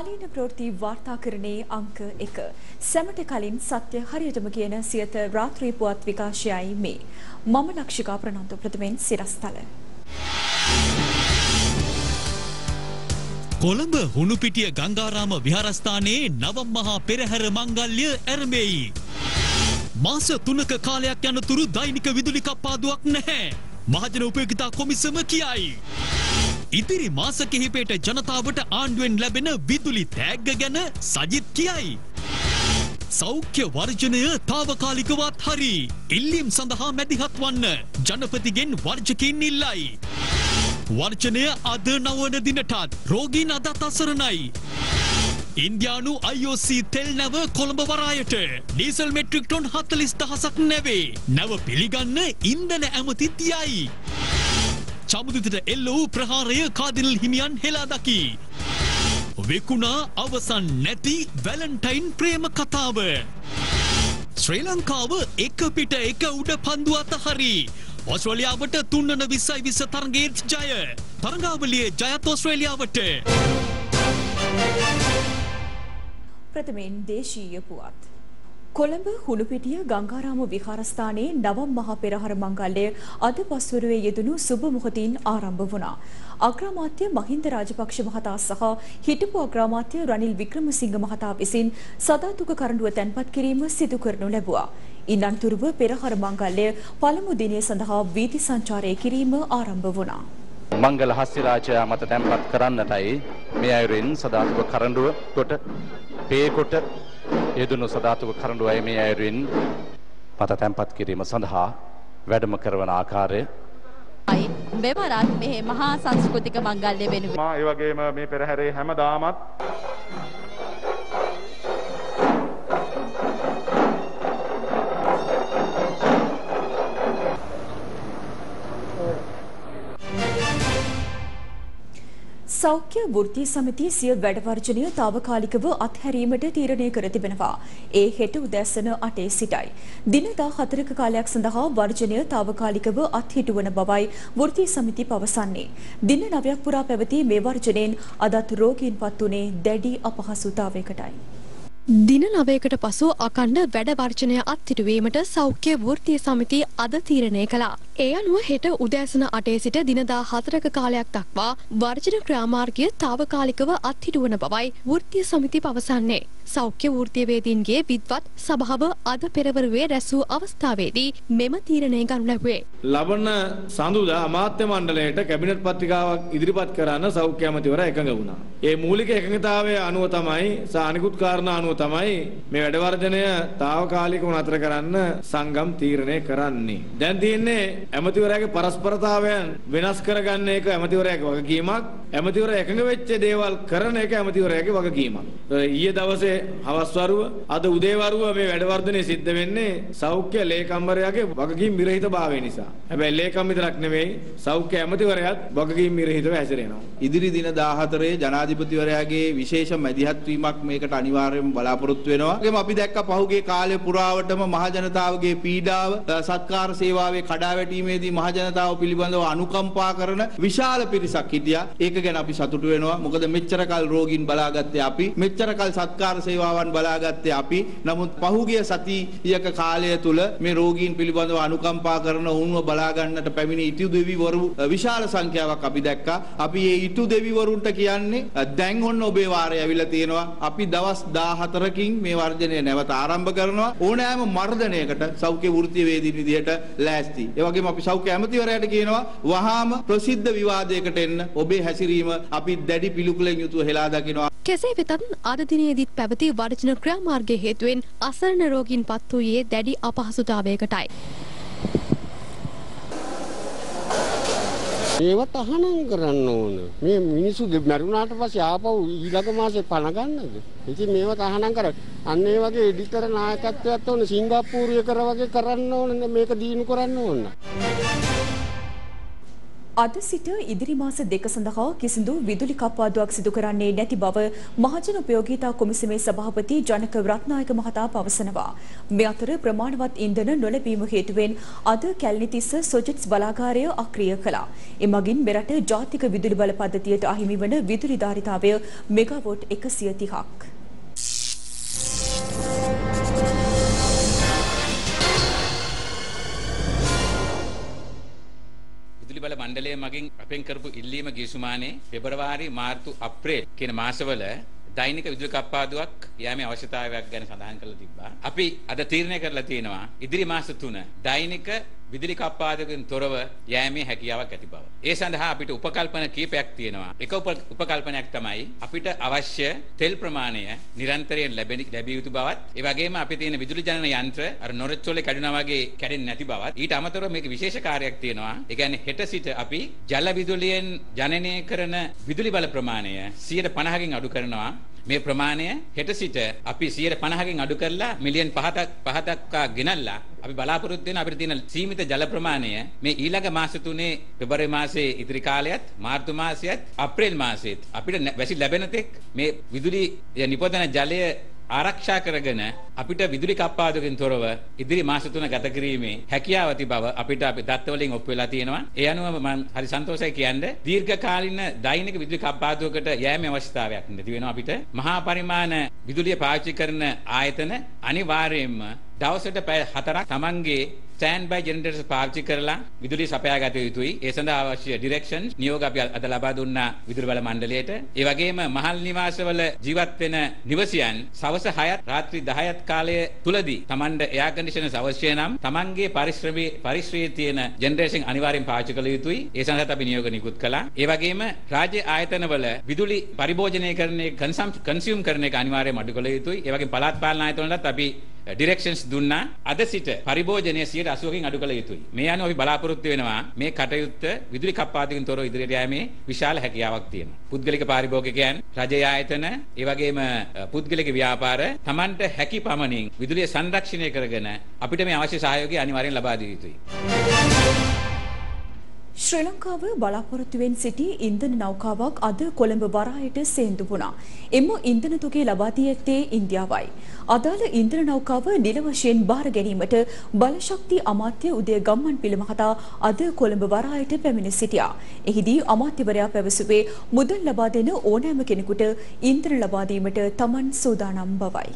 ආයිබෝවන් කාලීන ප්‍රවෘත්ති වාර්තාකරණයේ අංක එක සැමට කලින් සත්‍ය හරියටම කියන සියත රාත්‍රී පුවත් විකාශයයි මේ මම ලක්ෂිකා ප්‍රනන්දු ප්‍රථමෙන් සිරස්තල කොළඹ හුණුපිටිය ගංගාරාම විහාරස්ථානයේ නවම් මහා පෙරහැර මංගල්‍ය ඇරඹෙයි. මාස තුනක කාලයක් යනතුරු දෛනික විදුලි කප්පාදුවක් නැහැ. මහජන උපයෝගිතා කොමිසම කියයි. ඉදිරි මාස කිහිපයට ජනතාවට ආණ්ඩුවෙන් ලැබෙන විදුලි තෑග්ග ගැන සජිත් කියයි. සෞඛ්‍ය වර්ජනය තාවකාලිකවත් හරි. ඉල්ලීම් සඳහා මැදිහත් වන්න ජනපතිගෙන් වර්ජකින් ඉල්ලයි. වර්ජනය අද නවන දිනටත් රෝගීන් අදත් අසරණයි. ඉන්දයානු IOC තෙල් නැව කොළඹ වරායට ඩීසල් මෙට්‍රික් ටොන් හත්තලිස් දහසක් නැවේ. නැව පිළිගන්න ඉන්දන ඇමති තියයි. චමුදිතට එල්ල වූ ප්‍රහාරය කාදිනල් හිමියන් හෙලා දකි. විකුණා අවසන් නැති වැලන්ටයින් ප්‍රේම කතාව. ශ්‍රී ලංකාව එක පිට එක උඩ පන්දු අතහරි. ඔස්ට්‍රලියාවට තුන්නන විස්සයි විස්ස තරගේත් ජය. තරගාවලිය ජයත් ඔස්ට්‍රේලියාවට. ප්‍රථමයෙන් දේශීය පුවත් කොළඹ හුණුපිටිය ගංගාරාම විහාරස්ථානයේ නවම් මහා පෙරහර මංගල්‍යය අද පස්වරුවේ යෙදුණු සුබ මොහොතින් ආරම්භ වුණා. අග්‍රාමාත්‍ය මහින්ද රාජපක්ෂ මහතා සහ හිටපු අග්‍රාමාත්‍ය රනිල් වික්‍රමසිංහ මහතා විසින් සදාතුක කරඬුව තැන්පත් කිරීම සිදු කරනු ලැබුවා. ඉන් අනතුරුව පෙරහර මංගල්‍යය පළමු දිනය සඳහා වීදි සංචාරය කිරීම ආරම්භ වුණා. මංගල හස්තිරාජයා මත තැන්පත් කරන්නටයි මේ අයුරින් සදාතුක කරඬුව කොට පේ කොට යෙදුණු සධාතුක කරඬුවයි මේ අයුරින් මත තැන්පත් කිරීම සඳහා වැඩම කරවන ආකාරය. මෙවරත් මෙහි මහා සංස්කෘතික මංගල්‍ය වෙනුවෙන්. මා ඒ වගේම මේ පෙරහැරේ හැමදාමත් සෞඛ්‍ය වෘත්තීය සමිතිය සිය වැඩවර්ජනය తాවකාලිකව අත්හැරීමට තීරණය කර තිබෙනවා. ඒ හෙට උදෑසන 8 සිටයි. දින 14ක කාලයක් සඳහා වර්ජනය తాවකාලිකව අත්හිටුවන බවයි වෘත්තීය සමිතිය පවසන්නේ. දින 9ක් පුරා පැවති මේ වර්ජනයෙන් අදත් රෝගීන්පත් උනේ දැඩි අපහසුතාවයකටයි. දින නවයකට පසු අකණ්ඩ වැඩ වර්ජනය අත්හිටුවීමට සෞඛ්‍ය වෘත්තීය සමිතිය අද තීරණය කළා. ඒ අනුව හෙට උදෑසන අටේ සිට දිනදා හතරක කාලයක් දක්වා වර්ජන ක්‍රාමාර්ගය తాවකාලිකව අත්හිටුවන බවයි වෘත්තීය සමිති පවසන්නේ. සෞඛ්‍ය වෘත්තීයවේදීන්ගේ විද්වත් සභාව අද පෙරවරුවේ රැසූ අවස්ථාවේදී මෙම තීරණය ගනු ලැබුවේ. ලබන සඳුදා අමාත්‍ය මණ්ඩලයට කැබිනට් පත්‍රිකාවක් ඉදිරිපත් කරන්න සෞඛ්‍ය ඇමතිවරයා එකඟ වුණා. ඒ මූලික එකඟතාවය අනුව තමයි සහ අනිකුත් කාරණා අනුව තමයි මේ වැඩවර්ජනය తాවකාලිකව නතර කරන්න සංගම් තීරණය කරන්නේ. දැන් තියෙන්නේ ඇමතිවරයාගේ පරස්පරතාවයන් වෙනස් කරගන්න එක ඇමතිවරයාගේ වගකීමක්. ඇමතිවරයා එකඟ වෙච්ච දේවල් කරන එක ඇමතිවරයාගේ වගකීමක්. ඊයේ දවසේ හවස් වරුව අද උදේ වරුව මේ වැඩවර්ධනය සිද්ධ වෙන්නේ සෞඛ්‍ය ලේකම්වරයාගේ වගකීම් විරහිත භාවය නිසා. හැබැයි ලේකම් විතරක් නෙවෙයි සෞඛ්‍ය ඇමතිවරයාත් වගකීම් විරහිතව හැසිරෙනවා. ඉදිරි දින 14 ජනාධිපතිවරයාගේ විශේෂ මැදිහත් වීමක් මේකට අනිවාර්යයෙන්ම බලාපොරොත්තු වෙනවා. ඒකම අපි දැක්ක පහුගිය කාලේ පුරාවටම මහ ජනතාවගේ පීඩාව සත්කාර සේවාවේ කඩාවැටීමේදී මහ ජනතාව පිළිබඳව අනුකම්පා කරන විශාල පිරිසක් හිටියා. ඒක ගැන අපි සතුටු වෙනවා. මොකද මෙච්චර කල් රෝගීන් බලාගත්තේ අපි. මෙච්චර කල් සත්කාර සේවාවන් බලාගත්තේ අපි. නමුත් පහුගිය සතියක කාලය තුල මේ රෝගීන් පිළිබඳව අනුකම්පා කරන වුන්ව බලා ගන්නට පැමිණි ඉටු දෙවිවරු විශාල සංඛ්‍යාවක් අපි දැක්කා. අපි මේ ඉටු දෙවිවරුන්ට කියන්නේ දැන් ඔන්න ඔබේ වාරය ඇවිල්ලා තියෙනවා. අපි දවස් 14කින් මේ වර්ජනය නැවත ආරම්භ කරනවා. ඕනෑම මර්ධනයකට සෞඛ්‍ය වෘත්තීය වේදින විදියට ලෑස්ති. ඒ වගේම අපි සෞඛ්‍ය ඇමතිවරයාට කියනවා වහාම ප්‍රසිද්ධ විවාදයකට එන්න ඔබේ හැසිරීම අපි දැඩි පිළිකුලෙන් යුතුව හෙලා දකිනවා. කෙසේ වෙතත් අද දිනේදීත් පැවති වර්ජන ක්‍රියාමාර්ගය හේතුවෙන් අසරණ රෝගීන් පත් වූයේ දැඩි අපහසුතාවයකටයි. ඒවත් අහනම් කරන්න ඕන. මේ මිනිස්සු මැරුණාට පස්සේ ආපහු ඊළඟ මාසේ පණ ගන්නද? ඉතින් මේවත් අහනම් කර අන්න ඒ වගේ එඩිටර නායකත්වයක් ඕන සිංගප්පූරුවේ කර වගේ කරන්න ඕන මේක දිනු කරන්න ඕන. අද සිට ඉදිරි මාස දෙක සඳහා කිසිදු විදුලි කප්පාදුවක් සිදු කරන්නේ නැති බව මහජන උපයෝගීතා කොමිසමේ සභාපති ජනක රත්නායක මහතා පවසනවා. මේ අතර ප්‍රමාණවත් ඉන්ධන නොලැබීම හේතුවෙන් අද කැලණිතිස්ස සොජෙට්ස් බලාගාරය අක්‍රිය කළා. එමගින් මෙරට ජාතික විදුලි බල පද්ධතියට අහිමි වන විදුලි ධාරිතාවය මෙගාවොට් 130ක්. මණ්ඩලය මගින් අපෙන් කරපු ඉල්ලීම ගිවිසුමානේ පෙබරවාරි මාර්තු අප්‍රේල් කියන මාසවල දෛනික විදුලි කප්පාදුවක් යෑමේ අවශ්‍යතාවයක් ගැන සඳහන් කරලා තිබ්බා. අපි අද තීරණය කරලා තියෙනවා ඉදිරි මාස 3 දෛනික විදුලි කප්පාදුවකින් තොරව යෑමේ හැකියාවක් ඇති බව. ඒ සඳහා අපිට උපකල්පන කීපයක් තියෙනවා. එක උපකල්පනයක් තමයි අපිට අවශ්‍ය තෙල් ප්‍රමාණය නිරන්තරයෙන් ලැබිය යුතු බවත්, ඒ වගේම අපි තියෙන විදුලි ජනන යන්ත්‍ර අර නොරොච්චෝලේ කැඩුනා වගේ කැඩෙන්නේ නැති බවත්, ඊට අමතරව මේක විශේෂ කාර්යයක් තියෙනවා. ඒ කියන්නේ හෙට සිට අපි ජල විදුලියෙන් ජනනය කරන විදුලි බල ප්‍රමාණය 150කින් අඩු කරනවා. මේ ප්‍රමාණය හෙට සිට අපි 150කින් අඩු කරලා මිලියන් 5ක් 5ක් ගෙනල්ලා අපි බලාපොරොත්තු වෙන අපිට තියෙන සීමිත ජල ප්‍රමාණය මේ ඊළඟ මාස තුනේ පෙබරවාරි මාසයේ ඉදිරි කාලයත් මාර්තු මාසයත් අප්‍රේල් මාසෙත් අපිට වැසි ලැබෙන තෙක් මේ විදුලි නිපදන ජලය ආරක්ෂා කරගෙන අපිට විදුලි කප්පාදුවකින් තොරව ඉදිරි මාස තුන ගත කිරීමේ හැකියාව ඇති බව අපිට අපි දත්ත වලින් ඔප්පු වෙලා තියෙනවා. ඒ අනුව මම හරි සන්තෝෂයි කියන්නේ දීර්ඝකාලීන දෛනික විදුලි කප්පාදුවකට යෑමේ අවශ්‍යතාවයක් නැති වෙනවා අපිට. මහා පරිමාණ විදුලිය පාවිච්චි කරන ආයතන අනිවාර්යයෙන්ම දවසට පැය 4ක් Tamanගේ ස්ටෑන්ඩ් බයි ජෙනරේටර්ස් පාවිච්චි කරලා විදුලිය සපයා ගත යුතුයි. ඒ සඳහා අවශ්‍ය ඩිරෙක්ෂන් නියෝග අපි අද ලබා දුන්නා විදුලි බල මණ්ඩලයට. ඒ වගේම මහල් නිවාසවල ජීවත් වෙන නිවසියන් සවස 6ත් රාත්‍රී 10ත් කාලය තුලදී Tamande එයාර් කන්ඩිෂනර්ස් අවශ්‍ය නම් Tamanගේ පරිශ්‍රමයේ පරිශ්‍රයේ තියෙන ජෙනරේෂන් අනිවාර්යෙන් පාවිච්චි කළ යුතුයි. ඒ සඳහා අපි නියෝග නිකුත් කළා. ඒ වගේම රාජ්‍ය ආයතනවල විදුලි පරිභෝජනය කරන එක කන්සියුම් කරන එක අනිවාර්යයෙන්ම අඩු කළ යුතුයි. ඒ වගේම පළාත් පාලන ආයතනවලත් අපි Uh, ඩිරෙක්ෂන්ස් දුන්නා අද සිට පරිභෝජනය 80කින් අඩු කළ යුතුයි. මේ අනුව අපි බලාපොරොත්තු වෙනවා මේ කටයුත්ත විදුලි කප්පාදුකින් තොරව ඉදිරියට යෑමේ විශාල හැකියාවක් තියෙනවා. පුද්ගලික පාරිභෝගිකයන්, රජයේ ආයතන, ඒ වගේම uh, පුද්ගලික ව්‍යාපාර Tamanට හැකි පමණින් විදුලිය සංරක්ෂණය කරගෙන අපිට මේ අවශ්‍ය සහයෝගය අනිවාර්යෙන් ලබා දිය යුතුයි. ශ්‍රී ලංකාව බලාපොරොත්තුවෙන් සිටි ඉන්ධන නෞකාවක් අද කොළඹ වරායට සේන්දු වුණා. එම ඉන්ධන තොගේ ලබා දී ඇත්තේ ඉන්දියාවයි. අදාළ ඉන්ධන නෞකාව නිල වශයෙන් බාර ගැනීමට බලශක්ති අමාත්‍ය උදය ගම්මන් පිළ මහතා අද කොළඹ වරායට පැමිණ සිටියා. එහිදී අමාත්‍යවරයා පැවසුවේ මුදල් ලබා දෙන ඕනෑම කෙනෙකුට ඉන්ධන ලබා දීමට තමන් සූදානම් බවයි.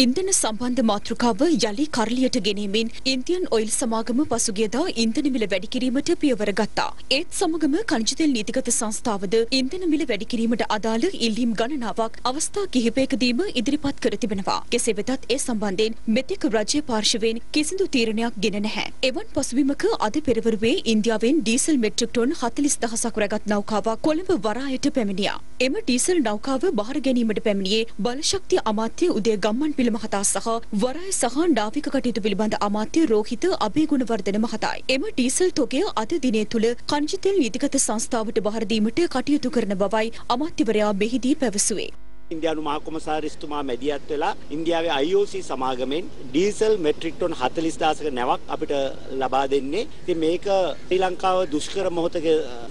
ඉන්ධන සම්බන්ධ මාතෘකාව යළි කරලියට ගෙනීමෙන් ඉන්දියන් ඔයිල් සමාගම පසුගියදා ඉන්ධන මිල වැඩි කිරීමට පියවර ගත්තා. ඒත් සමගම khනිජ තෙල් නීතිගත සංස්ථාවද ඉන්ධන මිල වැඩි කිරීමට අදාළ ඉල්ලීම් ගණනාවක් අවස්ථා කිහිපයකදීම ඉදිරිපත් කර තිබෙනවා. කෙසේ වෙතත් ඒ සම්බන්ධයෙන් මෙතෙක් රජය පාර්ශවයෙන් කිසිදු තීරණයක් ගෙන නැහැ. එවන් පසුබිමක අද පෙරවරුවේ ඉන්දියාවෙන් ඩීසල් මෙට්‍රික් ටොන් 40 දහසක් රැගත් නෞකාවක් කොළඹ වරායට පැමිණියා. එම ඩීසල් නෞකාව බාර ගැනීමට පැමිණියේ බලශක්ති අමාත්‍ය උදය ගම්මන් පිළ මහතා සහ වරාය සහ නාවික කටයුතු පිළිබඳ අමාත්‍ය රෝහිත අබේගුණවර්ධන මහතායි. එම ඩීසල් තොගය අද දිනය තුළ කංජි තෙල් නීතිගත සංස්ථාවට බාර දීමට කටයුතු කරන බවයි අමාත්‍යවරයා මෙහිදී පැවසුවේ. ඉන්දියානු මහකොමසාරිස්තුමා මැදිහත් වෙලා ඉන්දියාවේ IOC සමාගමෙන් ඩීසල් මෙට්‍රික් ටොන් 40000ක නැවක් අපිට ලබා දෙන්නේ. ඉතින් මේක ශ්‍රී ලංකාව දුෂ්කර මොහොතක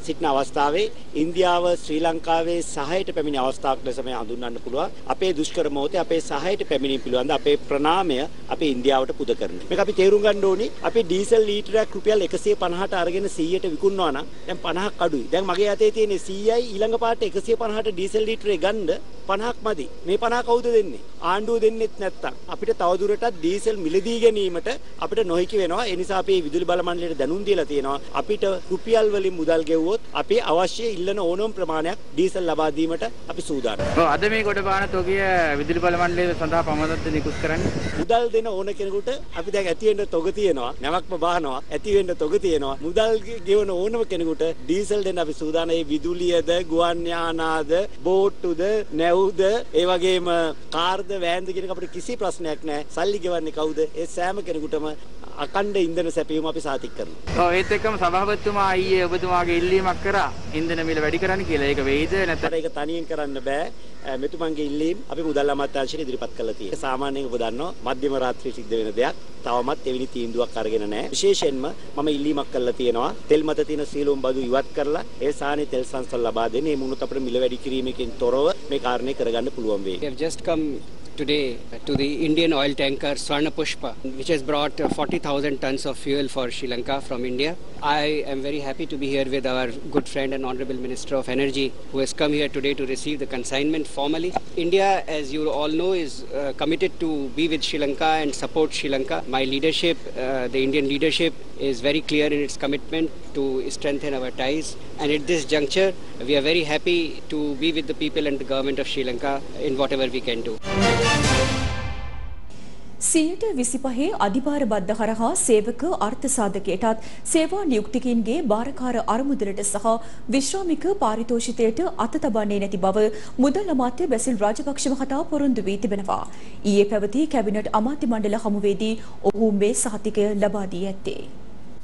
සිටින අවස්ථාවේ ඉන්දියාව ශ්‍රී ලංකාවේ සහායට පැමිණි අවස්ථාවක් ලෙස මේ හඳුන්වන්න පුළුවන්. අපේ දුෂ්කර මොහොතේ අපේ සහායට පැමිණීම පිළිබඳ අපේ ප්‍රණාමය අපි ඉන්දියාවට පුද කරනවා. මේක අපි තේරුම් ගන්න ඕනේ අපි ඩීසල් ලීටරයක් රුපියල් 150ට අරගෙන 100ට විකුණනවා නම් දැන් 50ක් අඩුයි. දැන් මගේ අතේ තියෙන 100යි ඊළඟ පාට 150ට ඩීසල් ලීටරේ ගන්න 50ක් මදි. මේ 50 කවුද දෙන්නේ? ආණ්ඩුව දෙන්නෙත් නැත්තම් අපිට තවදුරටත් ඩීසල් මිලදී ගැනීමට අපිට නොහැකි වෙනවා. ඒ නිසා අපි විදුලි බල මණ්ඩලයට දැනුම් දීලා තියෙනවා. අපිට රුපියල් වලින් මුදල් ගෙවුවොත් අපි අවශ්‍ය ඉල්ලන ඕනම ප්‍රමාණයක් ඩීසල් ලබා දීමට අපි සූදානම්. ඔව් අද මේ කොට බාන තොගිය විදුලි බල මණ්ඩලය සඳහා පමණක් නිකුත් කරන්නේ. මුදල් දෙන ඕන කෙනෙකුට අපි දැන් ඇති වෙන්න තොග තියෙනවා. නැවක්ම බානවා. ඇති වෙන්න තොග තියෙනවා. මුදල් ගෙවන ඕනම කෙනෙකුට ඩීසල් දෙන්න අපි සූදානම්. ඒ විදුලියද, ගුවන් යානාද, බෝට්ටුද, නැවුද ඒ වගේම කාර්ද වෑන්ද කියන අපිට කිසි ප්‍රශ්නයක් නැහැ. සල්ලි ගෙවන්නේ කවුද? ඒ සෑම කෙනෙකුටම අකණ්ඩ ඉන්ධන සැපයීම අපි සාතික කරනවා. ඔව් ඒත් එක්කම සභාපතිතුමා ඊයේ ඔබතුමාගේ ඉල්ලීමක් කරා ඉන්ධන මිල වැඩි කරන්න කියලා. ඒක වෙයිද නැත්නම් ඒක තනියෙන් කරන්න බෑ. මෙතුමන්ගේ ඉල්ලීම් අපි මුදල් අමාත්‍යාංශයට ඉදිරිපත් කළා තියෙනවා. සාමාන්‍යයෙන් ඔබ දන්නවා මධ්‍යම රාත්‍රියේ සිද්ධ වෙන දෙයක්. තවමත් එවැනි තීන්දුවක් අරගෙන නැහැ. විශේෂයෙන්ම මම ඉල්ලීමක් කළා තියෙනවා. තෙල් මත තියෙන සීලුම් බදු ඉවත් කරලා ඒ සානේ තෙල් සංස්ථා ලබා දෙන්න. මේ මුණුත් අපිට මිල වැඩි කිරීමකින් තොරව මේ කාරණේ කරගන්න පුළුවන් වෙයි. We have just come today to the Indian oil tanker Swarna Pushpa, which has brought uh, 40,000 tons of fuel for Sri Lanka from India. I am very happy to be here with our good friend and Honorable Minister of Energy, who has come here today to receive the consignment formally. India, as you all know, is uh, committed to be with Sri Lanka and support Sri Lanka. My leadership, uh, the Indian leadership, is very clear in its commitment to strengthen our ties. And at this juncture, we are very happy to be with the people and the government of Sri Lanka in whatever we can do. සියයට විසිපහේ අධිභාර බද්ධ හරහා සේවක අර්ථ සාධකයටත් සේවා නියුක්තිකින්ගේ භාරකාර අරමුදලට සහ විශ්‍රාමික පාරිතෝෂිතයට අත තබන්නේ නැති බව මුදල් අමාත්‍ය බැසිල් රාජපක්ෂ මහතා පොරොන්දු වී තිබෙනවා. ඊයේ පැවති කැබිනට් අමාත්‍ය මණ්ඩල හමුවේදී ඔහු මේ සහතිකය ලබා දී ඇත්තේ.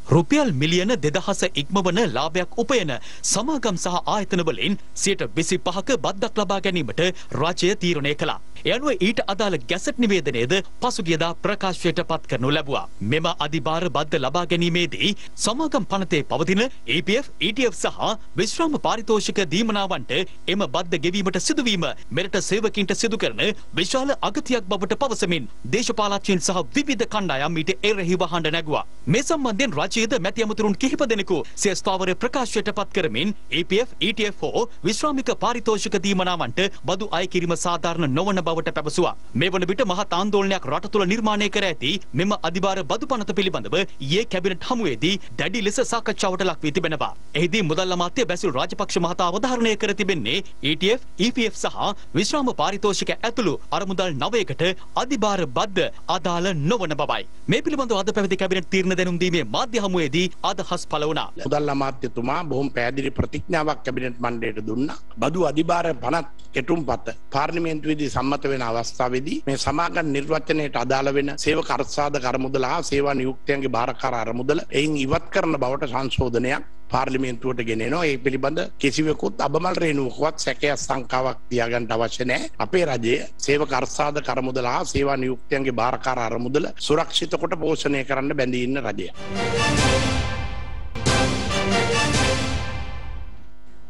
රුපියල් මිලියන දෙදහස ඉක්මවන ලාභයක් උපයන සමාගම් සහ ආයතනවලින් සියට විසි පහක බද්දක් ලබා ගැනීමට රජය තීරණය කළා. එයනුව ඊට අදාළ ගැසට් නිවේදනයද පසුගියදා ප්‍රකාශයට පත් කරනු ලැබුවා. මෙම අධිභාර බද්ධ ලබා ගැනීමේදී සමාගම් පනතේ පවතින EPF, ETF සහ විශ්‍රාම පාරිතෝෂික දීමනාවන්ට එම බද්ධ ගෙවීමට සිදුවීම මෙරට සේවකින්ට සිදු කරන විශාල අගතියක් බවට පවසමින් දේශපාලච්චීන් සහ විවිධ කණ්ඩායම් ඊට එරෙහිව හඬ නැගුවා. මේ සම්බන්ධයෙන් රජයේද මැති අමතුරුන් කිහිප දෙනෙකු සිය ස්ථාවර ප්‍රකාශයට පත් කරමින් EPF, ETF හෝ විශ්‍රාමික පාරිතෝෂික දීමනාවන්ට බදු අය කිරීම සාධාරණ නොවන බවට පැවසුවා. මේ වන විට මහත් ආන්දෝලනයක් රට තුළ නිර්මාණය කර ඇති මෙම අධිභාර බදු පනත පිළිබඳව ඊයේ කැබිනට් හමුවේදී දැඩි ලෙස සාකච්ඡාවට ලක් වී තිබෙනවා. එහිදී මුදල් අමාත්‍ය බැසිල් රාජපක්ෂ මහතා අවධාරණය කර තිබෙන්නේ ETF, EPF සහ විශ්‍රාම පාරිතෝෂික ඇතුළු අරමුදල් නවයකට අධිභාර බද්ධ අදාළ නොවන බවයි. මේ පිළිබඳව අද පැවති කැබිනට් තීරණ දැනුම් දීමේ මාධ්‍ය හමුවේදී අදහස් පළ වුණා. මුදල් අමාත්‍යතුමා බොහොම පැහැදිලි ප්‍රතිඥාවක් කැබිනට් මණ්ඩලයට දුන්නා. බදු අධිභාර පනත් කෙටුම්පත පාර්ලිමේන්තුවේදී සම්මත වෙන අවස්ථාවේදී මේ සමාගම් නිර්වචනයට අදාළ වෙන සේවක අර්ථසාධක අරමුදල හා සේවා නියුක්තයන්ගේ භාරකාර අරමුදල එයින් ඉවත් කරන බවට සංශෝධනයක් පාර්ලිමේන්තුවට ගෙනෙනවා ඒ පිළිබඳ කිසිවෙකුත් අබමල් රේනුවකවත් සැකයක් සංකාවක් තියාගන්නට අවශ්‍ය නැහැ. අපේ රජය සේවක අර්ථසාධක අරමුදල හා සේවා නියුක්තයන්ගේ භාරකාර අරමුදල සුරක්ෂිත කොට පෝෂණය කරන්න බැඳී ඉන්න රජය.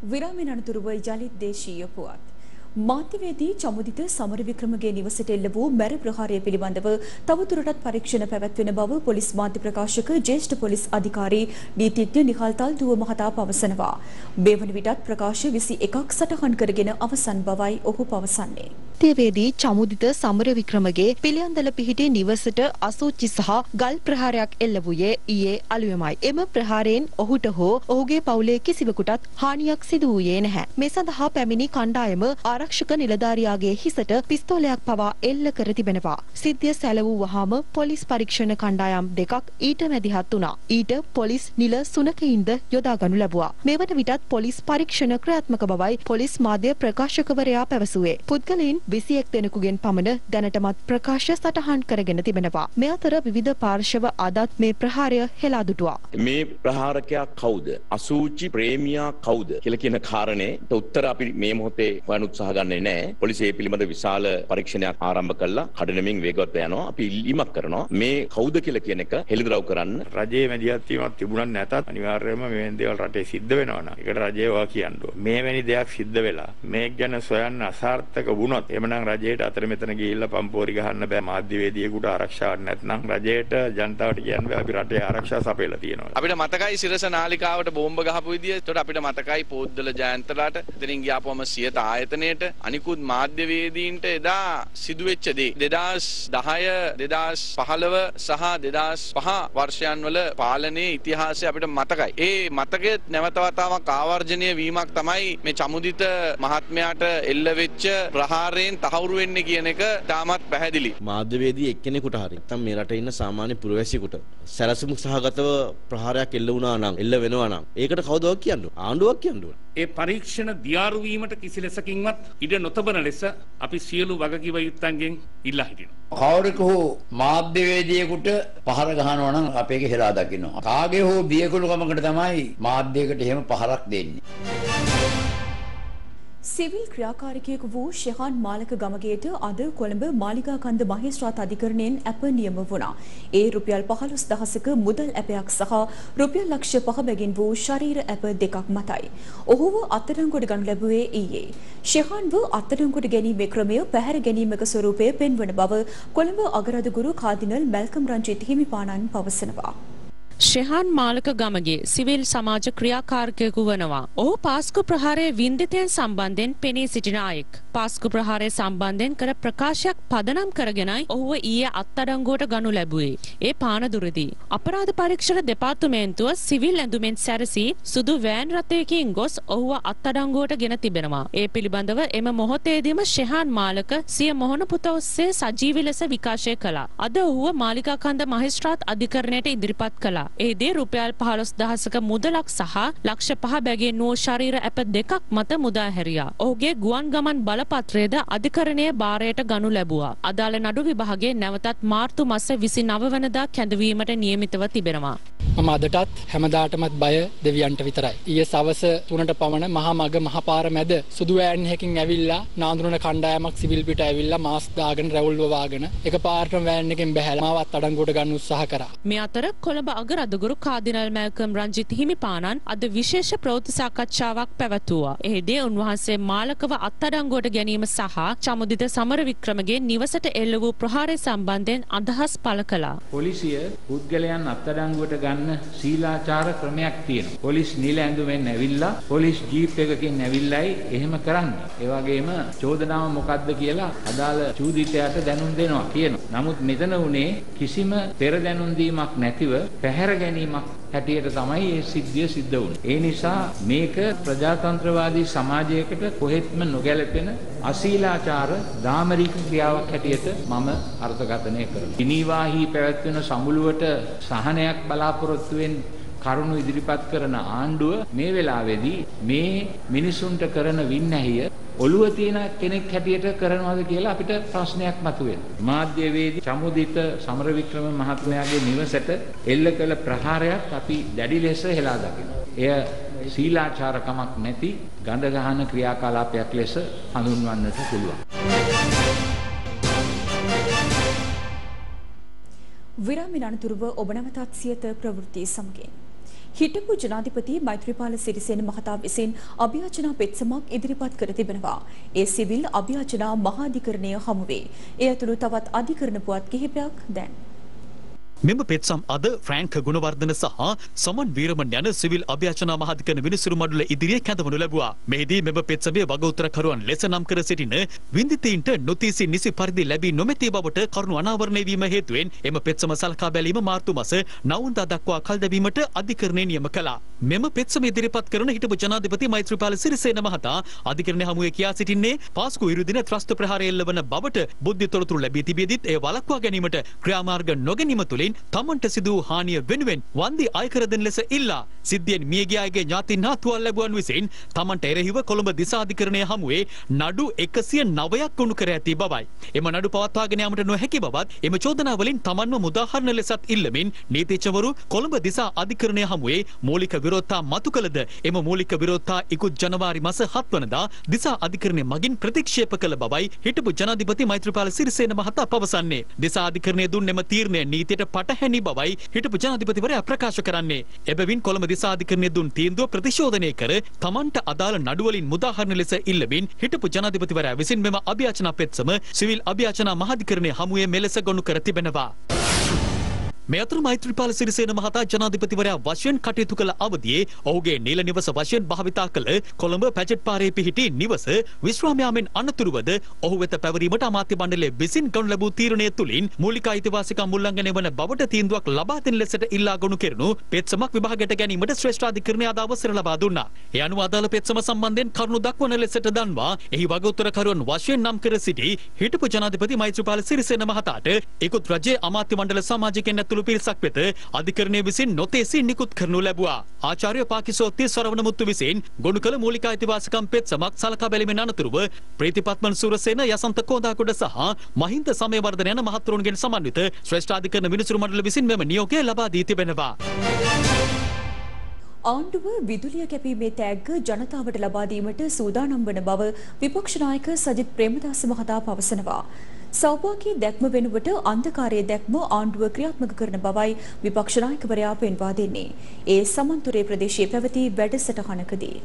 විරාමෙන් අනතුරුව ජලිත් දේශීය පුවත්. මාධ්‍යවේදී චමුදිත සමරවික්‍රමගේ නිවසට එල්ල වූ මැර ප්‍රහාරය පිළිබඳව තවදුරටත් පරීක්ෂණ පැවැත්වෙන බව පොලිස් මාධ්‍ය ප්‍රකාශක ජ්‍යෙෂ්ඨ පොලිස් අධිකාරී නීතිඥ නිහල් තල්දුව මහතා පවසනවා. මේ වන විටත් ප්‍රකාශ 21ක් සටහන් කරගෙන අවසන් බවයි ඔහු පවසන්නේ. මාධ්‍යවේදී චමුදිත සමරවික්‍රමගේ පිළියන්දල පිහිටි නිවසට අසූචි සහ ගල් ප්‍රහාරයක් එල්ල වූයේ ඊයේ අලුයමයි. එම ප්‍රහාරයෙන් ඔහුට හෝ ඔහුගේ පවුලේ කිසිවෙකුටත් හානියක් සිදු වූයේ නැහැ. මේ සඳහා පැමිණි කණ්ඩායම ආරක්ෂක නිලධාරියාගේ හිසට පිස්තෝලයක් පවා එල්ල කර තිබෙනවා. සිද්ධිය සැලවූ වහාම පොලිස් පරීක්ෂණ කණ්ඩායම් දෙකක් ඊට මැදිහත් වුණා. ඊට පොලිස් නිල සුනකයින්ද යොදා ගනු ලැබුවා. මේ වන විටත් පොලිස් පරීක්ෂණ ක්‍රියාත්මක බවයි පොලිස් මාධ්‍ය ප්‍රකාශකවරයා පැවසුවේ. පුද්ගලයන් විසියෙක් දෙනෙකුගෙන් පමණ දැනටමත් ප්‍රකාශ සටහන් කරගෙන තිබෙනවා. මේ අතර විවිධ පාර්ශව අදත් මේ ප්‍රහාරය හෙලා දුටුවා. මේ ප්‍රහාරකයා කවුද? අසූචි ප්‍රේමියා කවුද? කියලා කියන කාරණේට උත්තර අපි මේ මොහොතේ හොයන්න උත්සාහ ගන්නේ නැහැ. පොලිසිය පිළිබඳ විශාල පරීක්ෂණයක් ආරම්භ කළා. කඩනමින් වේගවත් යනවා. අපි ඉල්ලීමක් කරනවා. මේ කවුද කියලා කියන එක හෙළිදරව් කරන්න. රජයේ මැදිහත් වීමක් තිබුණත් නැතත් අනිවාර්යයෙන්ම මේ දේවල් රටේ සිද්ධ වෙනවා නම් ඒකට රජය වා කියන්න ඕන. මේ වැනි දෙයක් සිද්ධ වෙලා මේක ගැන සොයන්න අසාර්ථක වුණොත් එමනම් රජයට අතර මෙතන ගිහිල්ලා පම්පෝරි ගහන්න බෑ මාධ්‍යවේදියෙකුට ආරක්ෂාවක් නැත්නම් රජයට ජනතාවට කියන්න බෑ අපි රටේ ආරක්ෂා සපයලා තියෙනවා. අපිට මතකයි සිරස නාලිකාවට බෝම්බ ගහපු විදිය. ඒකට අපිට මතකයි පොද්දල ජයන්තලාට එතනින් ගියාපුවම සියත ආයතනයේට අනිකුත් මාධ්‍යවේදීන්ට එදා සිදුවෙච්ච දේ 2010 2015 සහ 2005 වර්ෂයන් වල පාලනයේ ඉතිහාසය අපිට මතකයි. ඒ මතකය නැවත වතාවක් ආවර්ජනය වීමක් තමයි මේ චමුදිත මහත්මයාට එල්ල වෙච්ච ප්‍රහාරයෙන් තහවුරු වෙන්නේ කියන එක තාමත් පැහැදිලි. මාධ්‍යවේදී එක්කෙනෙකුට හරි නැත්නම් මේ රටේ ඉන්න සාමාන්‍ය පුරවැසියෙකුට සැලසුම් සහගතව ප්‍රහාරයක් එල්ල වුණා නම් එල්ල වෙනවා නම් ඒකට කවුදවත් කියන්න ආණ්ඩුවක් කියන්න ඒ පරීක්ෂණ දියාරු වීමට කිසි ලෙසකින්වත් ඉඩ නොතබන ලෙස අපි සියලු වගකිව යුත්තන්ගෙන් ඉල්ලා හිටිනවා. කවුරක හෝ මාධ්‍යවේදියෙකුට පහර ගහනවා නම් අපේක හෙලා දකින්නවා. කාගේ හෝ බියකුළුකමකට තමයි මාධ්‍යයකට එහෙම පහරක් දෙන්නේ. සිවිල් ක්‍රියාකාරිකයෙකු වූ ශෙහාන් මාලක ගමගේට අද කොළඹ මාලිගා කන්ද මහේස්ත්‍රාත් අධිකරණයෙන් ඇප නියම වුණා. ඒ රුපියල් 15000ක මුදල් ඇපයක් සහ රුපියල් ලක්ෂ 5 බැගින් වූ ශරීර ඇප දෙකක් මතයි. ඔහුව අත්අඩංගුවට ගනු ලැබුවේ ඊයේ. ශෙහාන්ව අත්අඩංගුවට ගැනීමේ ක්‍රමය පැහැර ගැනීමක ස්වරූපය පෙන්වන බව කොළඹ අගරදුගුරු කාදිනල් මැල්කම් රංජිත් හිමිපාණන් පවසනවා. ශෙහාන් මාලක ගමගේ සිවිල් සමාජ ක්‍රියාකාරකයකු වනවා. ඔහු පාස්කු ප්‍රහාරයේ වින්දිතයන් සම්බන්ධයෙන් පෙනී සිටින අයෙක්. පාස්කු ප්‍රහාරය සම්බන්ධයෙන් කර ප්‍රකාශයක් පදනම් කරගෙනයි ඔහුව ඊයේ අත්අඩංගුවට ගනු ලැබුවේ. ඒ පානදුරදී. අපරාධ පරීක්ෂණ දෙපාර්තමේන්තුව සිවිල් ඇඳුමෙන් සැරසී සුදු වෑන් රථයකින් ගොස් ඔහුව අත්අඩංගුවට ගෙන තිබෙනවා. ඒ පිළිබඳව එම මොහොතේදීම ශෙහාන් මාලක සිය මොහොන පුත ඔස්සේ සජීවී ලෙස විකාශය කළා. අද ඔහුව මාලිකාකන්ද මහේස්ත්‍රාත් අධිකරණයට ඉදිරිපත් කළා. එහිදී රුපියල් පහළොස් දහසක මුදලක් සහ ලක්ෂ පහ බැගේ නූ ශරීර ඇප දෙකක් මත මුදා හැරියා. ඔහුගේ ගුවන් ගමන් බලපත්‍රයද අධිකරණය භාරයට ගනු ලැබුවා. අදාළ නඩු විභාගයේ නැවතත් මාර්තු මස විසි නවවනදා කැඳවීමට නියමිතව තිබෙනවා. මම අදටත් හැමදාටමත් බය දෙවියන්ට විතරයි. ඊයේ සවස තුනට පමණ මහා මග මහපාර මැද සුදු වෑන් එකකින් ඇවිල්ලා නාඳුනන කණ්ඩායමක් සිවිල් පිට ඇවිල්ලා මාස් දාගෙන රැවුල් වවාගෙන එකපාරටම වෑන් එකෙන් බැහැලා මාවත් අඩංගුවට ගන්න උත්සාහ කරා. මේ අතර කොළඹ අගර අදගුරු කාදිනල් මැල්කම් රංජිත් හිමිපාණන් අද විශේෂ ප්‍රවෘත්ති සාකච්ඡාවක් පැවැත්වුවා. එහිදී උන්වහන්සේ මාලකව අත්අඩංගුවට ගැනීම සහ චමුදිත සමරවික්‍රමගේ නිවසට එල්ල වූ ප්‍රහාරය සම්බන්ධයෙන් අදහස් පළ කළා. පොලිසිය පුද්ගලයන් අත්අඩංගුවට ගන්න සීලාචාර ක්‍රමයක් තියෙනවා. පොලිස් නිල ඇඳුමෙන් ඇවිල්ලා පොලිස් ජීප් එකකින් ඇවිල්ලායි එහෙම කරන්නේ. ඒ වගේම චෝදනාව මොකක්ද කියලා අදාළ චූදිතයාට දැනුම් දෙනවා කියනවා. නමුත් මෙතන උනේ කිසිම පෙර දැනුම් දීමක් නැතිව පැහැර ගැනීමක් හැටියට තමයි මේ සිද්ධිය සිද්ධ වුනේ. ඒ නිසා මේක ප්‍රජාතන්ත්‍රවාදී සමාජයකට කොහෙත්ම නොගැලපෙන අශීලාචාර දාමරික ක්‍රියාවක් හැටියට මම අර්ථකථනය කරනවා. ජිනීවාහි පැවැත්වෙන සමුළුවට සහනයක් බලාපොරොත්තු වෙන කරුණු ඉදිරිපත් කරන ආණ්ඩුව මේ වෙලාවේදී මේ මිනිසුන්ට කරන වින්නැහිය ඔළුව තියෙන කෙනෙක් හැටියට කරනවද කියලා අපිට ප්‍රශ්නයක් මතුවෙනවා. මාධ්‍යවේදී චමුදිත සමරවික්‍රම මහත්මයාගේ නිවසට එල්ල කළ ප්‍රහාරයක් අපි දැඩි ලෙස හෙලා දකිනවා. එය සීලාචාරකමක් නැති ගඳ ගහන ක්‍රියාකලාපයක් ලෙස හඳුන්වන්නට පුළුවන්. විරාමින් අනතුරුව ඔබ නැවතත් සියත ප්‍රවෘත්ති සමගින් හිටපු ජනාධිපති මෛත්‍රීපාල සිරිසේන මහතා විසින් අභියාචනා පෙත්සමක් ඉදිරිපත් කර තිබෙනවා. ඒ සිවිල් අභියාචනා මහාධිකරණය හමුවේ. ඒ ඇතුළු තවත් අධිකරණ පුවත් කිහිපයක් දැන් මෙම පෙත්සම් අද ෆ්‍රෑන්ක් ගුණවර්ධන සහ සමන් වීරමන් යන සිවිල් අභ්‍යාචනා මහාධිකරණ විනිසුරු මඩුල ඉදිරියේ කැඳවනු ලැබුවා. මෙහිදී මෙම පෙත්සමේ වගඋත්තරකරුවන් ලෙස නම් කර සිටින වින්දිතයින්ට නොතීසි නිසි පරිදි ලැබී නොමැති බවට කරුණු අනාවරණය වීම හේතුවෙන් එම පෙත්සම සලකා බැලීම මාර්තු මාස 9 දා දක්වා කල් දැමීමට අධිකරණය නියම කළා. මෙම පෙත්සම ඉදිරිපත් කරන හිටපු ජනාධිපති මෛත්‍රීපාල සිරිසේන මහතා අධිකරණය හමුවේ කියා සිටින්නේ පාස්කු ඉරු දින ත්‍රස්ත ප්‍රහාරය එල්ලවන බවට බුද්ධි තොරතුරු ලැබී තිබියදීත් එය වළක්වා ගැනීමට ක්‍රියාමාර්ග නොගැනීම තුළින් තමන්ට සිදු වූ හානිය වෙනුවෙන් වන්දි අයකර දෙන ලෙස ඉල්ලා සිද්ධියෙන් මිය ගිය අයගේ ඥාතීන් හා තුවාල ලැබුවන් විසින් තමන්ට එරෙහිව කොළඹ දිසාධිකරණය හමුවේ නඩු 109ක් ගොනු කර ඇති බවයි. එම නඩු පවත්වාගෙන යාමට නොහැකි බවත් එම චෝදනා වලින් තමන්ව මුදාහරණ ලෙසත් ඉල්ලමින් නීතිඥවරු කොළඹ දිසා අධිකරණය හමුවේ මූලික විරෝධතා මතු කළද එම මූලික විරෝධතා ඉකුත් ජනවාරි මාස 7 වනදා දිසා අධිකරණය මගින් ප්‍රතික්ෂේප කළ බවයි හිටපු ජනාධිපති මෛත්‍රීපාල සිරිසේන මහතා පවසන්නේ. දිසා අධිකරණය දුන්නේම තීරණය නීතියට පටහැනි බවයි හිටපු ජනාධිපතිවරයා ප්‍රකාශ කරන්නේ. එබැවින් කොළඹ දිසාධිකරණය දුන් තීන්දුව ප්‍රතිශෝධනය කර තමන්ට අදාළ නඩුවලින් මුදාහරණ ලෙස ඉල්ලමින් හිටපු ජනාධිපතිවරයා විසින් මෙම අභියාචනා පෙත්සම සිවිල් අභියාචනා මහාධිකරණය හමුවේ මෙලෙස ගොනු කර තිබෙනවා. මේ අතර මෛත්‍රීපාල සිරිසේන මහතා ජනාධිපතිවරයා වශයෙන් කටයුතු කළ අවදියේ ඔහුගේ නිල නිවස වශයෙන් භාවිතා කළ කොළඹ පැජට් පාරේ පිහිටි නිවස විශ්‍රාම යාමෙන් අනතුරුවද ඔහු වෙත පැවරීමට අමාත්‍ය මණ්ඩලය විසින් ගනු ලැබූ තීරණය තුලින් මූලික අයිතිවාසිකම් උල්ලංඝනය වන බවට තීන්දුවක් ලබා දෙන ලෙසට ඉල්ලා ගොනු කෙරුණු පෙත්සමක් විභාගයට ගැනීමට ශ්‍රේෂ්ඨාධිකරණය අද අවසර ලබා දුන්නා. ඒ අනුව අදාළ පෙත්සම සම්බන්ධයෙන් කරුණු දක්වන ලෙසට දන්වා එහි වගඋත්තරකරුවන් වශයෙන් නම් කර සිටි හිටපු ජනාධිපති මෛත්‍රීපාල සිරිසේන මහතාට ඉකුත් රජයේ අමාත්‍ය මණ්ඩල සමාජිකයන් ඇතුළු සුළු පිරිසක් වෙත අධිකරණය විසින් නොතේසි නිකුත් කරනු ලැබුවා. ආචාර්ය පාකිසෝත්ති සරවණ මුත්තු විසින් ගොනු කළ මූලික අයිතිවාසිකම් පෙත් සමක් සලකා බැලීමෙන් අනතුරුව ප්‍රීතිපත්මන් සූරසේන යසන්ත කෝදාගොඩ සහ මහින්ද සමයවර්ධන යන මහත්වරුන්ගෙන් සමන්විත ශ්‍රේෂ්ඨාධිකරණ විනිසුරු මණ්ඩල විසින් මෙම නියෝගය ලබා දී තිබෙනවා. ආණ්ඩුව විදුලිය කැපීමේ තෑග්ග ජනතාවට ලබා දීමට සූදානම් වන බව විපක්ෂ නායක සජිත් ප්‍රේමදාස මහතා පවසනවා. සෞභාගී දැක්ම වෙනුවට අන්ධකාරයේ දැක්ම ආණ්ඩුව ක්‍රියාත්මක කරන බවයි විපක්ෂ නායකවරයා පෙන්වා දෙන්නේ. ඒ සමන්තුරේ ප්‍රදේශයේ පැවති වැඩසටහනකදී.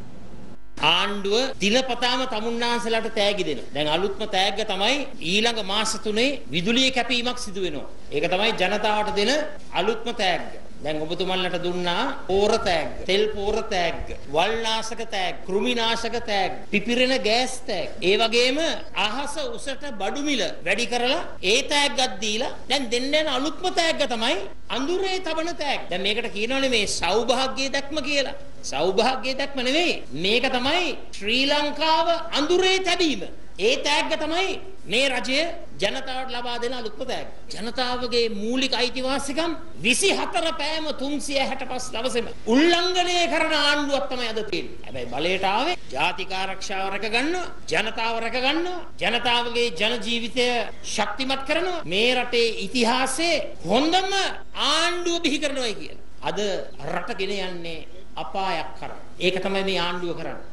ආණ්ඩුව දිනපතාම තමුන්නාන්සලාට තෑගි දෙන. දැන් අලුත්ම තෑග්ග තමයි ඊළඟ මාස තුනේ විදුලිය කැපීමක් සිදු වෙනවා. ඒක තමයි ජනතාවට දෙන අලුත්ම තෑග්ග. දැන් ඔබතුමන්ලට දුන්නා පෝර තෑග්ග, තෙල් පෝර තෑග්ග, වල්නාශක තෑග්ග, කෘමිනාශක තෑග්ග, පිපිරෙන ගෑස් තෑග්ග. ඒ වගේම අහස උසට බඩු මිල වැඩි කරලා ඒ තෑග්ගක් දීලා දැන් දෙන්න යන අලුත්ම තෑග්ග තමයි අඳුරේ තබන තෑග්ග. දැන් මේකට කියනවනේ මේ සෞභාග්‍ය දැක්ම කියලා. සෞභාග්‍ය දැක්ම නෙවෙයි. මේක තමයි ශ්‍රී ලංකාව අඳුරේ තැබීම. ඒ තෑග්ග තමයි මේ රජය ජනතාවට ලබා දෙන අලුත්ම තෑග්ග. ජනතාවගේ මූලික අයිතිවාසිකම් 24 පෑම 365 දවසෙම උල්ලංඝනය කරන ආණ්ඩුවක් තමයි අද තියෙන්නේ. හැබැයි බලයට ආවේ ජාතික ආරක්ෂාව රැක ගන්නවා, ජනතාව රැක ගන්නවා, ජනතාවගේ ජන ජීවිතය ශක්තිමත් කරනවා. මේ රටේ ඉතිහාසයේ හොඳම ආණ්ඩුව බිහි කරනවායි කියලා. අද රට ගෙන යන්නේ අපායක් කරා. ඒක තමයි මේ ආණ්ඩුව කරන්නේ.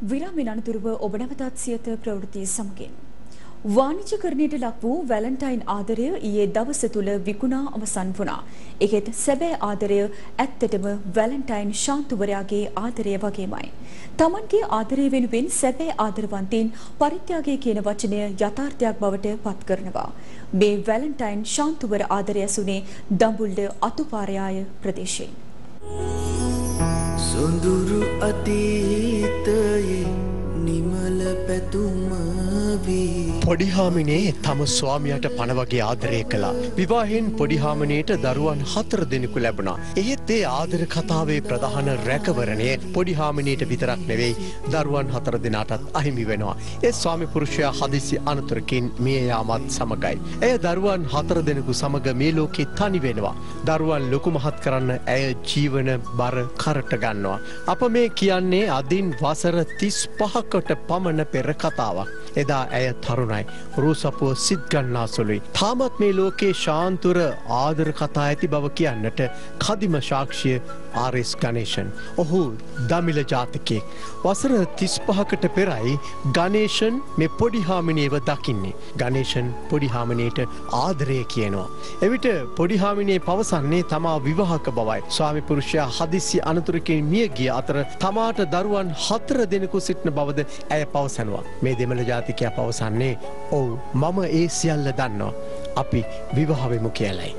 විරාමෙන් අනතුරුව ඔබ නැවතත් සියත ප්‍රවෘත්ති සමගින් වාණිජකරණයට ලක් වූ වැලන්ටයින් ආදරය ඊයේ දවස තුල විකුණා අවසන් වුණා. ඒකෙත් සැබෑ ආදරය ඇත්තටම වැලන්ටයින් ශාන්තුවරයාගේ ආදරය වගේමයි. Tamanගේ ආදරය වෙනුවෙන් සැබෑ ආදරවන්තයින් පරිත්‍යාගය කියන වචනය යථාර්ථයක් බවට පත් කරනවා. මේ වැලන්ටයින් ශාන්තුවර ආදරය ඇසුනේ දඹුල්ල අතුපාරයාය ප්‍රදේශයෙන්. සොඳුරු අතීතයේ නිමල පැතුම වී පොඩිහාමිනේ තම ස්වාමියට පනවගේ ආදරය කළා. විවාහෙන් පොඩිහාමනයට දරුවන් හතර දෙනෙකු ලැබුණා. එහෙත් ඒ ආදර කතාවේ ප්‍රධාන රැකවරණය පොඩිහාමිනයට විතරක් නෙවෙයි දරුවන් හතර දෙනාටත් අහිමි වෙනවා. ඒ ස්වාමි පුරුෂයා හදිසි අනතුරකින් මිය යාමත් සමගයි. ඇය දරුවන් හතර දෙනෙකු සමග මේ ලෝකෙ තනි වෙනවා. දරුවන් ලොකු මහත් කරන්න ඇය ජීවන බර කරට ගන්නවා. අප මේ කියන්නේ අදින් වසර තිස් පහකට පමණ පෙර කතාවක්. එදා ඇය තරුණයි. රූසපුව සිද්ගන්නා සුළුයි. තාමත් මේ ලෝකේ ශාන්තුර ආදර කතා ඇති බව කියන්නට කදිම ශාක්ෂය ආරෙස් ගනේෂන්. ඔහු දමිල ජාතකයෙක්. වසර තිස්පහකට පෙරයි ගනේෂන් මේ පොඩිහාමිනේව දකින්නේ. ගනේෂන් පොඩිහාමිනයට ආදරය කියනවා. එවිට පොඩිහාමිනේ පවසන්නේ තමා විවාහක බවයි. ස්වාමි පුරුෂයා හදිසි අනතුරකින් මිය ගිය අතර තමාට දරුවන් හතර දෙනෙකු සිටින බවද ඇය පවසනවා. මේ දෙමළ ජාතිකයා පවසන්නේ ඔවු මම ඒ සියල්ල දන්නවා. අපි විවාහවෙමු කියලයි.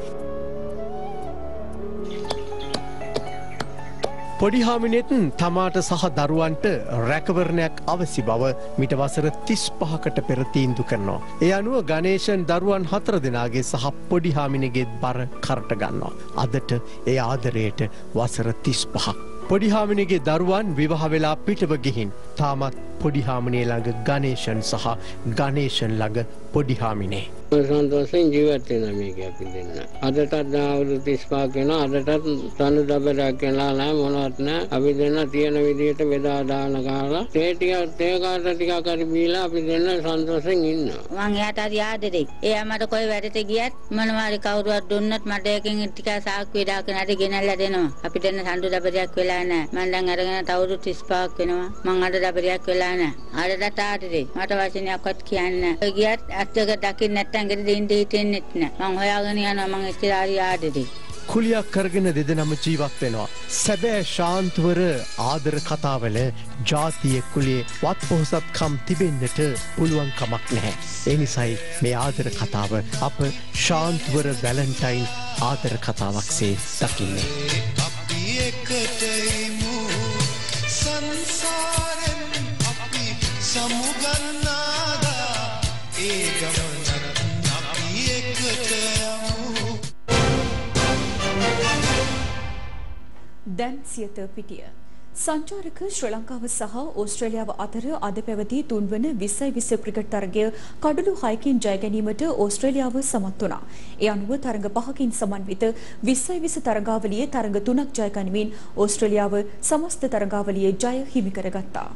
පොඩිහාමිනෙතුන් තමාට සහ දරුවන්ට රැකවරණයක් අවසි බව මිට වසර තිස් පහකට පෙර තීන්දු කරනවා. ඒ අනුව ගනේෂන් දරුවන් හතර දෙනාගේ සහ පොඩිහාමිනගෙත් බර කරට ගන්නවා. අදට ඒ ආදරයට වසර තිස් පහක්. පොඩිහාමිනිගේ දරුවන් විවාහ වෙලා පිටව ගිහින් තාමත් පොඩිහාමිනේ ළඟ ගනේෂන් සහ ගනේෂන් ළඟ පොඩිහාමිනේ. සන්තෝෂෙන් ජීවත් වෙන මේක අපි දෙන්න. අදටත් අවුරුදු 35 වෙනවා. අදටත් තනු දබරයක් වෙනවා නෑ මොනවත් නෑ. අපි දෙන්න තියෙන විදිහට බෙදා දාන කාලා තේ ටික තේ කාට ටිකක් හරි බීලා අපි දෙන්න සන්තෝෂෙන් ඉන්නවා. මං එයාට හරි ආදරෙයි. එයා මට කොයි වැඩට ගියත් මොනවා හරි කවුරුවත් දුන්නත් මට එකකින් ටිකක් සාක්කු වේදා කෙනාට ගෙනල්ලා දෙනවා. අපි දෙන්න සම්ඩු දබරයක් වෙලා නෑ. මං දැන් අරගෙන අවුරුදු 35ක් වෙනවා. මං අද දබරයක් වෙලා නෑ. අදටත් ආදරෙයි. මට වචනයක්වත් කියන්න. ගියත් අත්‍යක දකින්න නැත්තම් ගෙට දෙන්න හිතෙන්නෙත් නෑ. මං හොයාගෙන යනවා මං ඉස්තරාරි ආදරෙයි. කුලියක් කරගෙන දෙදෙනම ජීවත් වෙනවා. සැබෑ ශාන්තුවර ආදර කතාවල ජාතිය කුලේ වත් පොහොසත්කම් තිබෙන්නට පුළුවන් කමක් නැහැ. ඒ නිසයි මේ ආදර කතාව අප ශාන්තුවර වැලන්ටයින් ආදර කතාවක්සේ දකින්නේ. අපි එකටයිමු දැන් සියත පිටිය. සංචාරක ශ්‍රී ලංකාව සහ ඕස්ට්‍රේලියාව අතර අද පැවති තුන්වන විස්සයි විස්ස ක්‍රිකට් තරගය කඩලු හයකින් ජය ගැනීමට ඕස්ට්‍රේලියාව සමත් වුණා. ඒ අනුව තරග පහකින් සමන්විත විස්සයි විස තරගාවලියේ තරග තුනක් ජය ගනිමින් ඕස්ට්‍රේලියාව සමස්ත තරගාවලියේ ජය හිමි කරගත්තා.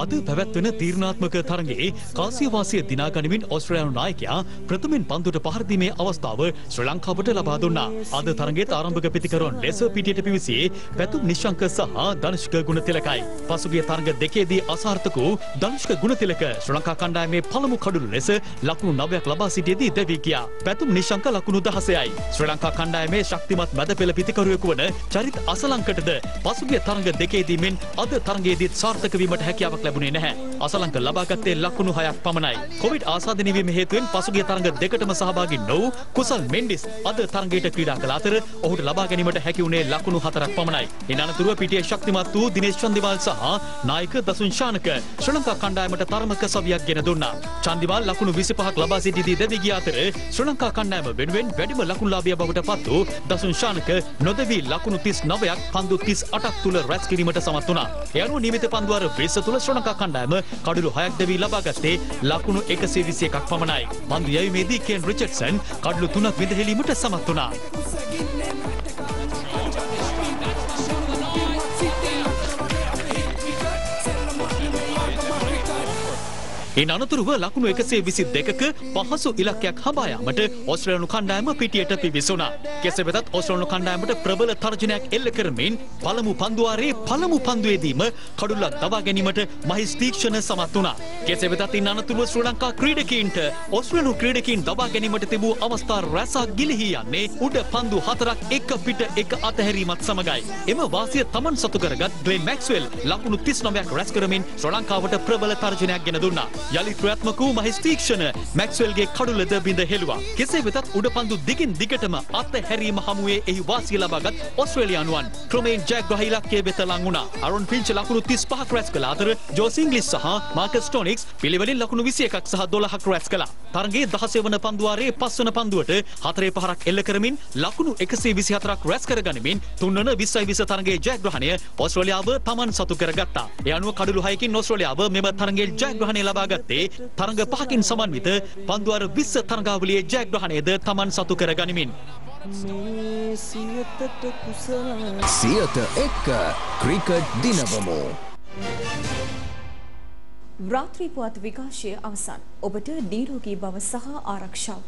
අද පැවැත්වෙන තීරණාත්මක තරගයේ කාසියවාසිය දිනාගනිමින් ඔස්ට්‍රේලියානු නායකයා ප්‍රථමෙන් පන්දුට පහර දීමේ අවස්ථාව ශ්‍රී ලංකාවට ලබා දුන්නා. අද තරගයේ ආරම්භක පිතිකරුවන් ලෙස පිටියට පිවිසියේ පැතුම් නිශ්ශංක සහ ධනුෂ්ක ගුණතිලකයි. පසුගිය තරග දෙකේදී අසාර්ථක වූ ධනුෂ්ක ගුණතිලක ශ්‍රී ලංකා කණ්ඩායමේ පළමු කඩුළු ලෙස ලකුණු 9ක් ලබා සිටියේදී දැවී ගියා. පැතුම් නිශ්ශංක ලකුණු 16යි. ශ්‍රී ලංකා කණ්ඩායමේ ශක්තිමත් මැදපෙළ පිතිකරුවෙකු වන චරිත් අසලංකටද පසුගිය තරග දෙකේදී මෙන් අද තරගයේදීත් සාර්ථක වීමට හැකියාවක් ලැබුණේ නැහැ. අසලංක ලබාගත්තේ ලකුණු හයක් පමණයි. කොවිඩ් ආසාදනය වීම හේතුවෙන් පසුගිය තරඟ දෙකටම සහභාගී නොවූ කුසල් මෙන්ඩිස් අද තරඟයට ක්‍රීඩා කළ අතර ඔහුට ලබා ගැනීමට හැකි වුණේ ලකුණු හතරක් පමණයි. ඉන් අනතුරුව පිටියේ ශක්තිමත් වූ දිනේෂ් චන්දිමාල් සහ නායක දසුන් ශානක ශ්‍රී ලංකා කණ්ඩායමට තරමක සවියක් ගෙන දුන්නා. චන්දිමාල් ලකුණු 25ක් ලබා සිටිදී දැවී ගිය අතර ශ්‍රී ලංකා කණ්ඩායම වෙනුවෙන් වැඩිම ලකුණුලාභියා බවට පත් වූ දසුන් ශානක නොදවී ලකුණු 39ක් පන්දු 38ක් තුල රැස් කිරීමට සමත් වුණා. ඒ අනුව නියමිත පන්දු අර 20 තුල ශ්‍රී ලංකා කණ්ඩායම කඩුළු 6ක් දැවී ලබා ගත්තේ ලකුණු 121ක් පමණයි. පන්දු යැවීමේදී කේන් රිචඩ්සන් කඩුළු 3ක් විඳහෙලීමට සමත් වුණා. ඉන් අනතුරුව ලකුණු එකසේ විසි දෙකක පහසු ඉලක්කයක් හබායාමට ඔස්ට්‍රේලනු කණ්ඩායම පිටියට පිවිසුණා. කෙසේ වෙතත් ඔස්ට්‍රේලනු කණ්ඩායමට ප්‍රබල තර්ජනයක් එල්ල කරමින් පළමු පන්දුවාරේ පළමු පන්දුවේදීම කඩුල්ලක් දවා ගැනීමට මහිස් තීක්ෂණ සමත් වුණා. කෙසේ වෙතත් ඉන් අනතුරුව ශ්‍රී ලංකා ක්‍රීඩකීන්ට ඔස්ට්‍රේලනු ක්‍රීඩකීන් දවා ගැනීමට තිබූ අවස්ථා රැසක් ගිලිහි යන්නේ උඩ පන්දු හතරක් එක පිට එක අතහැරීමත් සමගයි. එම වාසිය තමන් සතු කරගත් ග්ලෙන් මැක්ස්වෙල් ලකුණු 39ක් රැස් කරමින් ශ්‍රී ලංකාවට ප්‍රබල තර්ජනයක් ගෙන දුන්නා. යළි ක්‍රියාත්මක වූ මහිස් තීක්ෂණ මැක්ස්වෙල්ගේ කඩුලද බිඳ හෙළුවා. කෙසේ වෙතත් උඩපන්දු දිගින් දිගටම අත්හැරීම හමුවේ එහි වාසිය ලබාගත් ඔස්ට්‍රේලියානුවන් ක්‍රමයෙන් ජයග්‍රහී ඉලක්කය වෙත ලං වුණා. අරුන් ෆින්ච් ලකුණු 35ක් රැස් කළ අතර ජෝස් ඉංග්ලිස් සහ මාකස් ටොනික්ස් පිළිවෙලින් ලකුණු 21ක් සහ 12ක් රැස් කළා. තරගයේ 16 වන පන්දුවාරයේ පස්වන පන්දුවට හතරේ පහරක් එල්ල කරමින් ලකුණු 124ක් රැස් කරගනිමින් තුන්වන 20යි 20 තරගයේ ජයග්‍රහණය ඔස්ට්‍රේලියාව තමන් සතු කරගත්තා. ඒ අනුව කඩලු 6කින් ඔස්ට්‍රේලියාව මෙම තරගයේ ජයග්‍රහණය ලබා ගත්තේ තරඟ පහකින් සමන්විත පන්දුවර 20 තරඟාවලියේ ජයග්‍රහණයද තමන් සතු කර ගනිමින්. සියත එක්ක ක්‍රිකට් දිනවමු. රාත්‍රී පුවත් විකාශය අවසන්. ඔබට නිරෝගී බව සහ ආරක්ෂාව.